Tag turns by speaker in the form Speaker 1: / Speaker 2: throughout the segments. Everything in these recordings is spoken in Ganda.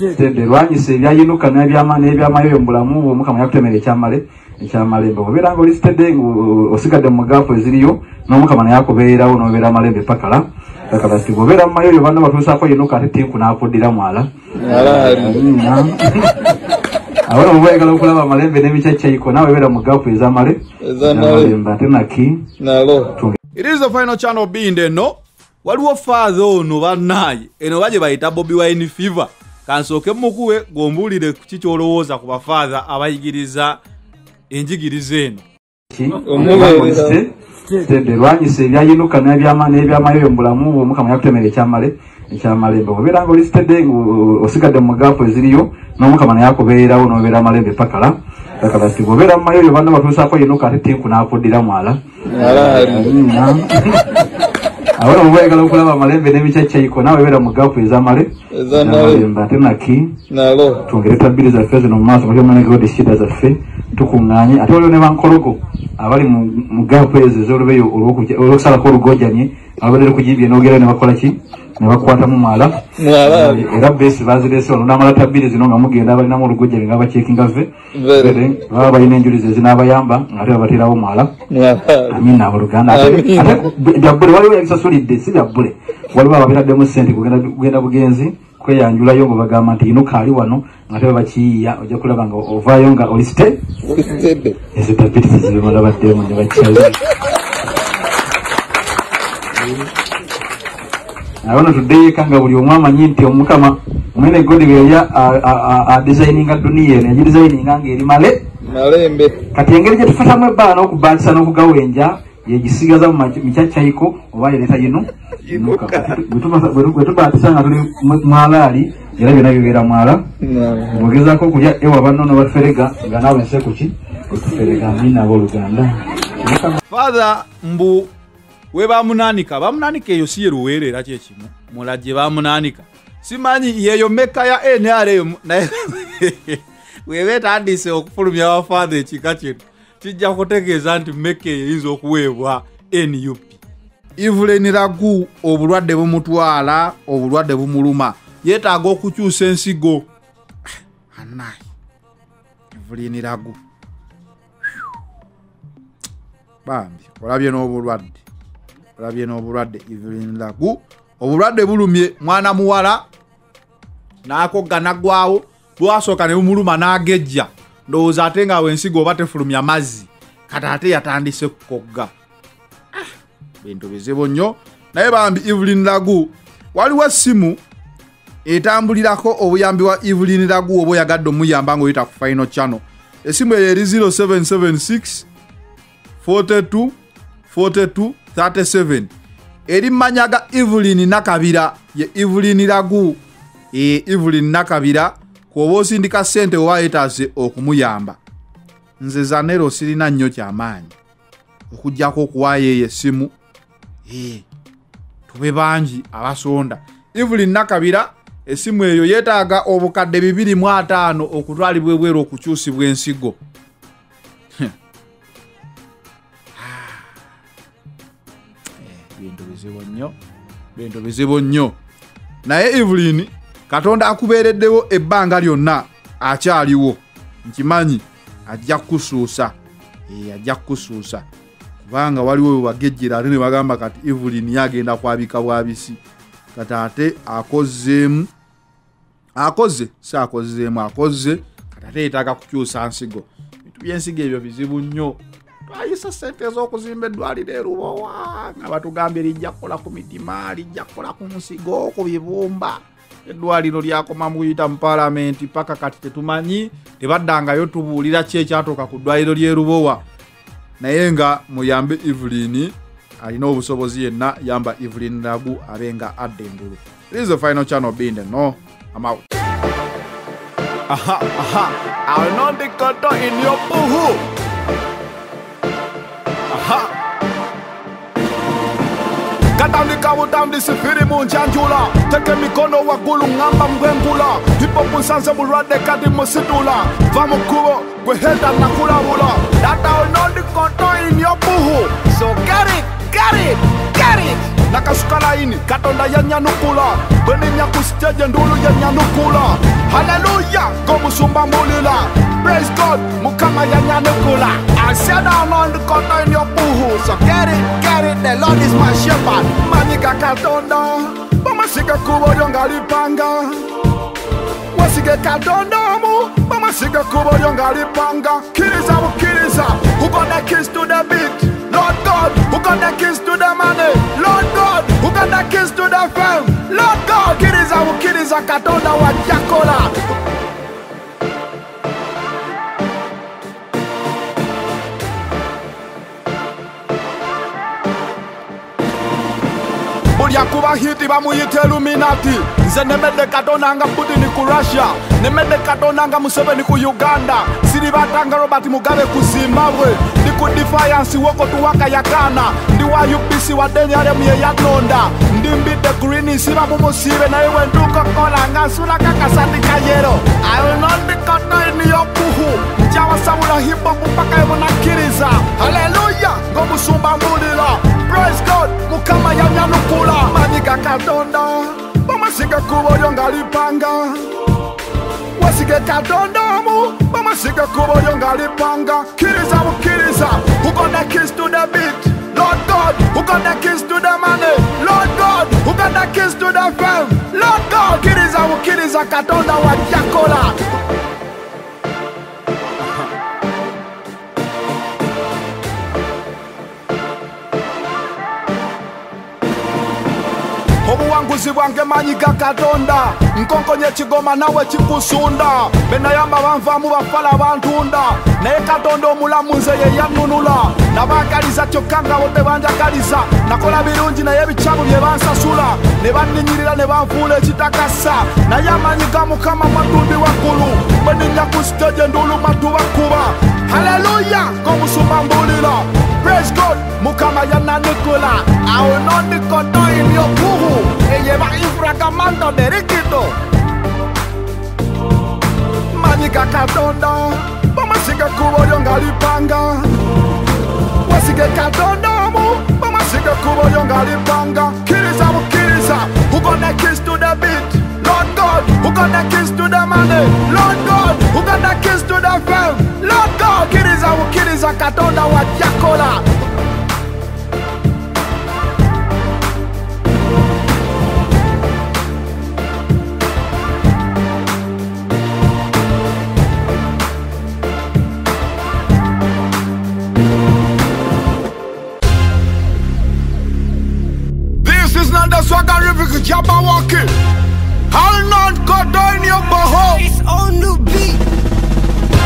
Speaker 1: ki stede lwanyisa ebyayinuka n'ebyama n'ebyamayo mu bulamu bwo mukama yakutemera ekyamale ekyamalembe obeera nga oli stede osigadde mu gaafu eziriyo n'omukama naye akubeerawo n'obeera amalembe pakala pakala ti bw'obeera mu mayoyo banna batuusaako yinuka ate tinku n'akuddira mwala.
Speaker 2: Alaali.
Speaker 1: Abona obaegala okulaba amalembe n'emicacaiko naawe beera mu gaafu ez'amale ate naki?
Speaker 3: It is the final channel being eno waliwo faatha ono bannaaye eno bagye bayita bobi wine fever. Kansooke mukuwe gombuulire ku kikyolowooza ku bafaatha abayigiriza enjigiriza eno.
Speaker 1: Lwanyisa ebyayinuka n'ebyama n'ebyamayoyo mu bulamu bwo mukama yakutemera ekyamale ekyamalembe. Obeera nga oli stede osigadde mu gaafu eziriyo n'omukama naye akubeerawo n'obeera amalembe pakala pakala ti bw'obeera mu mayoyo banna batuusaako yinuka ate tinku n'akuddira mwala
Speaker 2: alaali
Speaker 1: abona obaegala okulaba amalembe n'emicacaiko naawe beera mu gaafu ez'amale
Speaker 2: Ez'amale.
Speaker 1: ez'amalembe ate naki
Speaker 2: nalo
Speaker 1: twongere tabbiri zaffe zino mu maaso mulimu shida zaffe tukuŋŋaanye ate waliwo ne bankologo abali mu mu gaapu ezo ez'olubeyo olw'okujja- olw'okusalako olugojanye ababadde kugibye n'ogerayo ne bakola ki ne bakwatamu mwala era besi bazirese wano. Namala tabbiri zino nga mugenda balinamu olugojjane nga bacekinga ve
Speaker 2: Vere.
Speaker 1: baba balina enjulizi ezinabayamba ng'ate babaterawo mwala amina abooluganda ate byabbule waliwo yabisasulidde si byabbule waliwo ababiraddemu sente kugenda kugenda bugenzi kweyanjulayo nga bagamba nti inuka ali wano nga te babakiyiya ojja kulaba nga ovaayo nga oli site
Speaker 2: stede
Speaker 1: ezo tabiti zibalabaddemu ne bakyaza abona tuddeyo eka nga buli omu amanyi nti omukama mwene godi byeya adesigninga duniya eno yagidesigninga ngaeri male
Speaker 2: malembe
Speaker 1: kati engeri gye tufatamu ebbala n'okubaatisa n'okugawenja yegisigaza mu micacaiko oba yereeta yino bwe tubaatisa nga tuli mwalaali era byonna bibeera mwala bwegezaako okulya ewa banno nobaferega nga naawe nse kuki otuferega amina abooluganda
Speaker 3: faatha mbu we bamunanika bamunanika eyo si ye luweero era kyekimu mula gye bamunanika. Simanyi yeyo meka ya nrm naye weba etandise okufulumya abafaatha ekika kino kijja kutegeeza nti meka eyo eyinza okuweebwa nup evelyn ragu obulwadde bumutwala obulwadde bumuluma. Yeetaaga okukyusa ensigo. Anayi evelyn ragu. Bambi olabye n'obulwadde olabye n'obulwadde evelyn lagu obulwadde bulumye mwana muwala n'akogga naggwawo bwasooka ne bumuluma n'agejja. Ndowooza ate nga wensigo oba tefulumya mazzi kati ate yatandise kukogga. Ah, bintu bizibu nnyo. Naye bambi evelyn lagu waliwo essimu etambulirako obuyambi bwa evelyn lagu oba oyagadde omuyamba ng'oyita ku final channel. Essimu eyo eri 0776 42 42 37 eri mmanya ga evelyn nakabira ye evelyn lagu. E evelyn nakabira kwoba osindika ssente oba yeetaase okumuyamba. Nze zanero sirina nnyo kyamaanyi. Okugjako okuwaayo eyo essimu e tube bangi abasonda. Evelyn nakabira essimu eyo yeetaaga obukadde 25 okutwalibwa ebweru okukyusibwa ensigo bizibu nnyo bintu bizibu nnyo. Naye evelyn katonda akubeereddewo ebbanga lyonna akyaliwo. Nkimanyi ajja kukusuusa. Ajja kukusuusa. Kubanga waliwo webagejjera ate ne bagamba kati evelyn yagenda kwabika bwabisi. Kati ate akozeemu akoze si akozeemu akoze kati ate yeetaaga kukyusa nsigo. Bintu byensigo ebyo bizibu nnyo twayisa sente ez'okuzimba eddwaliro erubowa nga batugambye lijja kukola ku mitima lijja kukola ku nsigo ku bibumba eddwaliro lyakoma mukuyita mu paalamenti paka kati tetumanyi tebaddangayo tubuulira ki ekyatuuka ku ddwaliro ly'erubowa naye nga muyambe evelyn alina obusobozi yenna yamba evelyn lagu abe nga adda engulu the final channel being the no out. Aha, aha. I know the cutter in your boohoo. Natandika utambi sifiri munjanjula teke mikono wagulung'amba mgwengula hipokusanze mulwadde kati musidula va mukubo gweheda nakulavula data onondikoto inyobuhu katonda yanyanukula bweninya ku stage ndulu yanyanukula haleluya ngomusumba mulila praise god mukama yanyanukula i sit down on the corner in your buhu so get it get it the lord is my shepherd. Manyika katonda bamasika kubo lyongalipanga wasige katondamu bamasige kubo lyongalipanga kiriza bukiriza who the keys to the beat? Lord god who the keys to the money? Lord god ukanda kiss to the firm lord god kiriza ukiriza katonda wa jakola. kulya ku vahiti va muyithe luminati nze nemedekatonanga putini ku russia nemedeka tonanga museveni ku uganda. Sili vatanga robert mugabe ku zimbabwe ndi ku defiance wokotu wakayakana ndi wa upc wa denialemu ye yatonda ndi mbide green siva mumusive na iwe ndukokolanga sula kakasandikayero ayonondikotoini yopuhu njawasavula hipopu mpaka ivo nakhiriza haleluya ngomusumba mulilo praise god mukama yanyanukula manyiga katonda bamasiga kubo oyo ng'alipanga. Wesige kadondomu bamasiga kuba oyo ng'alipanga. Kiriza bukiriza who gonna kiss to the beat? Lord god who gonna kiss to the money? Lord god who gonna kiss to the fame? Lord god kiriza bukiriza katonda wajakola obuwanguzi bwange manyi ga katonda. Nkonkonye ekigoma nawe kikusunda. Benayamba banvaamu bafala bantunda naye katonda omulamu nze ye yannunula. Nabagaliza kyokka ngabo tebanjagaliza. Nakola birungi naye ebikyamu bye bansasula. Ne banninyirira ne banfuula ekitakasa. Naye amanyi ga mukama matundi waggulu. Bwe ninnya ku siteje ndulu matubakuba haleluya ng'omusumba mbulira praise god! Mukama yananikola iliopuhu eyeba London Merikido Manyika Katonda Bomasige kubo lyongalipanga Wasige Katonda mu Bomasige kubo lyongalipanga Kiriza mukiriza Who gonna kiss to the beat? Lord God Who gonna kiss to the money? Lord God Who gonna kiss to the fame? Lord God Kiriza mukiriza Katonda wa Jakola. Jabberwocky. I'll not go down your boho.
Speaker 4: It's on the beat.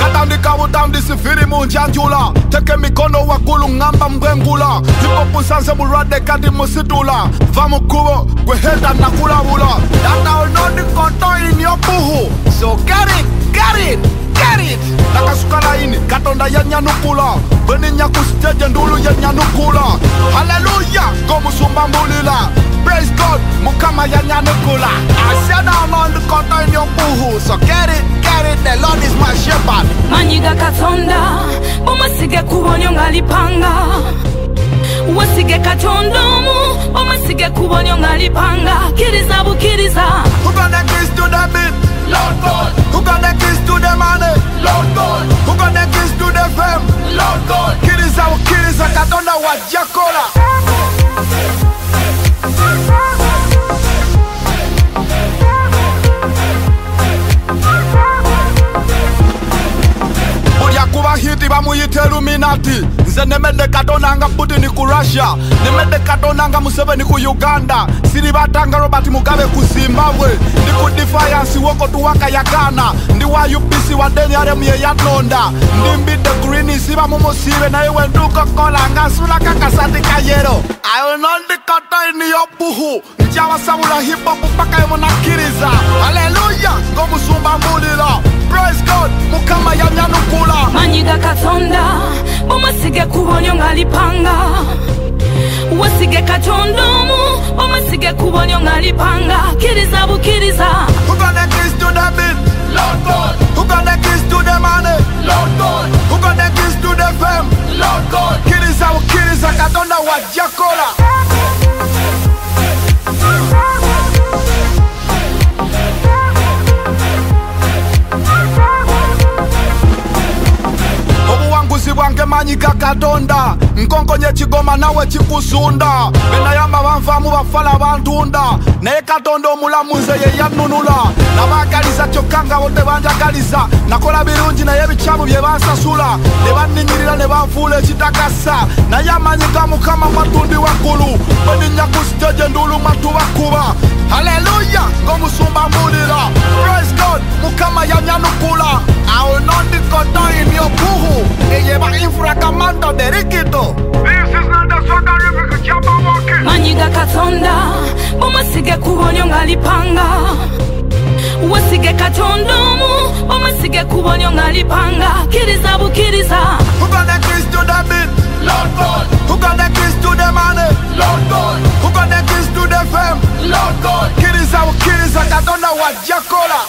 Speaker 3: katandika butandisi firi munjanjula teke mikono waggulu ng'amba mbwengula hipopusanse bulwadde kati musitula va mu kkubo gwe heta nakulabula data onondikoto inyobuhu so get it, get it, nakasukala katonda ndulu haleluya mbulila. Praise god mukama so get it get it the lord is my shepherd.
Speaker 4: Manyiga katonda bomasige kubonyo ngalipanga. Wasige katonda omu bomasige kubonyo ngalipanga. Kiriza bukiriza
Speaker 3: kubana kristu david Lord God. Who got the keys to the money? Lord God. Who got the keys to the fame? Lord God. Kiddies au kiddies akadonda wa Jakola. Ulia kubahiti bamuyite Illuminati nemedde katonda nga putini ku russia. Nemedde katonda nga museveni ku uganda. Siribatanga robert mugabe ku zimbabwe. Ndi ku defiance woko tuwakayakana ndi wa upc wa deniaremu yeyanonda ndi mbidde green siba mumusibe naye wendukokola nga nsulaka kasati kayero ayonondikotoiniyobuhu njawasabula hipopu paka emunakkiriza haleluya ng'omusumba mbulira praise god
Speaker 4: bomasige kubonyo ngalipanga wasige katondomu bomasige kubonyo ngalipanga kiriza bukiriza
Speaker 3: Who got the keys to the beat? Lord God. Who got the keys to the money? Lord God. Who got the keys to the fame? Lord God. Kiriza ukiriza katonda wajakola. Katonda nkonkonye kigoma nawe kikusunda benayamba banvaamu bafala bantunda. Naye katonda omulamuze ye yannunula. Nabagaliza kyokka nga bo tebanjagaliza nakola birungi naye ebikyamu bye bansasula. Ne banninyirira ne banfuula ekitakasa naye amanyi ga mukama matundi waggulu. Bweninnya ku siteje ndulu matubakuba haleluya ng'omusumba mbulira praise god! Mukama yanyanukula awo ったデリケ
Speaker 4: ート This is not the sort of river kuchapa walking Manyiga katonda Bomasige kubonyo ngalipanga wesige katonda omu omusige kubonyo ngalipanga kiriza bukiriza
Speaker 3: to the david lord god Who got the keys to the money? lord god Who got the keys to the fame? lord god kiriza bukiriza katonda wajakola